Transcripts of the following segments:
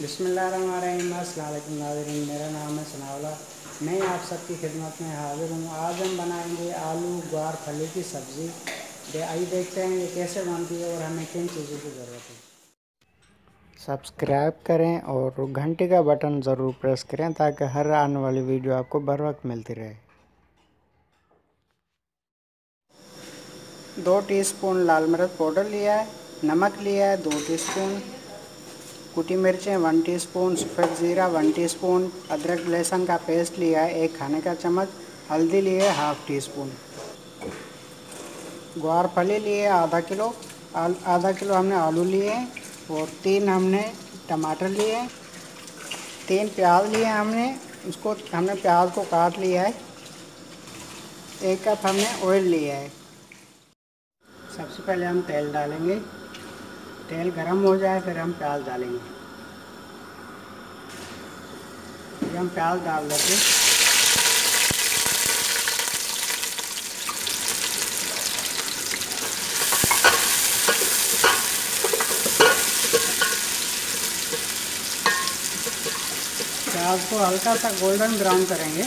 बिसमीम नाजरीन। मेरा नाम है सनावला। मैं आप सबकी खिदमत में हाज़िर हूँ। आज हम बनाएँगे आलू, ग्वार, फली की सब्ज़ी। दे, आइए देखते हैं ये कैसे बनती है और हमें किन चीज़ों की ज़रूरत है। सब्सक्राइब करें और घंटे का बटन ज़रूर प्रेस करें ताकि हर आने वाली वीडियो आपको बर वक्त मिलती रहे। दो टीस्पून लाल मिर्च पाउडर लिया है, नमक लिया है, दो टीस्पून कुटी मिर्चें वन टीस्पून सफ़ेद ज़ीरा वन टीस्पून अदरक लहसुन का पेस्ट लिया है एक खाने का चम्मच, हल्दी लिए हाफ़ टी स्पून ग्वार फली लिए, आधा किलो आधा किलो हमने आलू लिए, और तीन हमने टमाटर लिए, तीन प्याज लिए हमने, उसको हमने प्याज को काट लिया है, एक कप हमने ऑयल लिया है। सबसे पहले हम तेल डालेंगे। तेल गरम हो जाए, फिर हम प्याज डालेंगे। फिर हम प्याज डाल देते प्याज को हल्का सा गोल्डन ब्राउन करेंगे।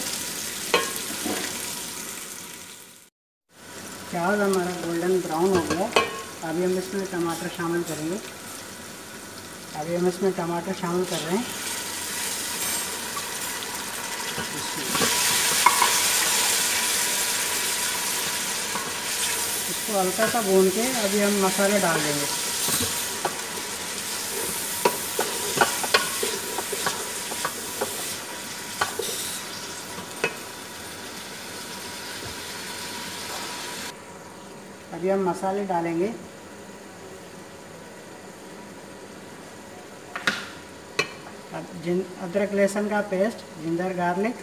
प्याज हमारा गोल्डन ब्राउन हो गया। अभी हम इसमें टमाटर शामिल करेंगे। अभी हम इसमें टमाटर शामिल कर रहे हैं। इसको हल्का सा भून के अभी हम मसाले डाल देंगे। अभी हम मसाले डालेंगे। जिन, अदरक लहसुन का पेस्ट जिंदर गार्लिक,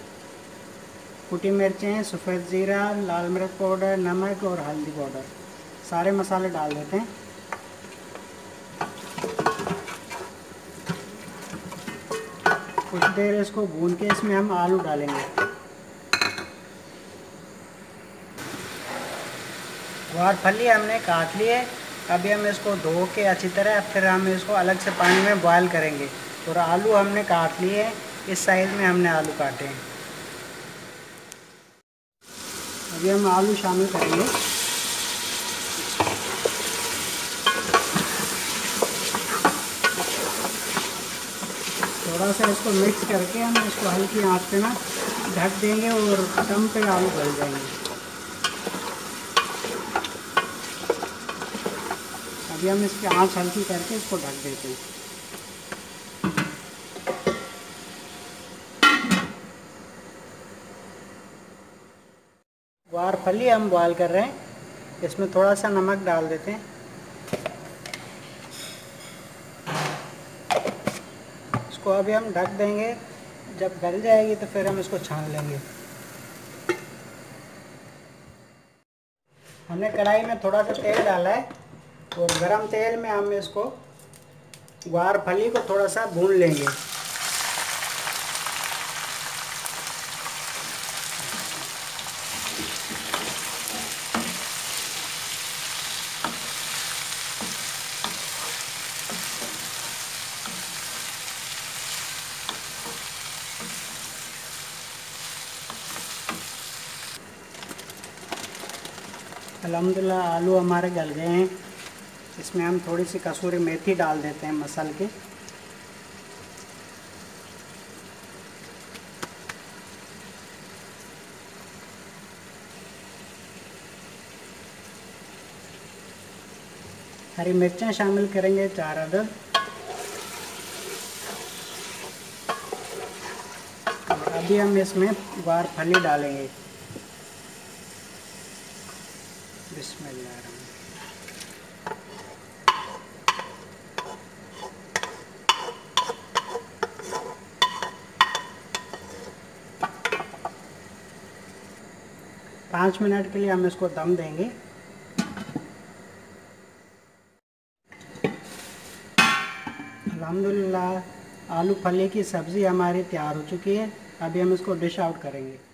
कुटी मिर्चें, सफ़ेद ज़ीरा, लाल मिर्च पाउडर, नमक और हल्दी पाउडर। सारे मसाले डाल देते हैं। कुछ देर इसको भून के इसमें हम आलू डालेंगे। ग्वार फली हमने काट लिए अभी हम इसको धो के अच्छी तरह, फिर हम इसको अलग से पानी में बॉयल करेंगे। और आलू हमने काट लिए, इस साइज़ में हमने आलू काटे हैं। अभी हम आलू शामिल करेंगे। थोड़ा सा इसको मिक्स करके हम इसको हल्की आँच पे ना ढक देंगे और दम पे आलू गल जाएँगे। अभी हम इसकी आँच हल्की करके इसको ढक देते हैं। ग्वार फली हम बॉयल कर रहे हैं। इसमें थोड़ा सा नमक डाल देते हैं। इसको अभी हम ढक देंगे। जब गल जाएगी तो फिर हम इसको छान लेंगे। हमने कढ़ाई में थोड़ा सा तेल डाला है। और गरम तेल में हम इसको ग्वार फली को थोड़ा सा भून लेंगे। अलहमदिल्ला आलू हमारे गल गए हैं। इसमें हम थोड़ी सी कसूरी मेथी डाल देते हैं मसल के। हरी मिर्चें शामिल करेंगे चार अदद। अभी हम इसमें बार फली डालेंगे। पाँच मिनट के लिए हम इसको दम देंगे। अलहमदिल्ला आलू फली की सब्ज़ी हमारी तैयार हो चुकी है। अभी हम इसको डिश आउट करेंगे।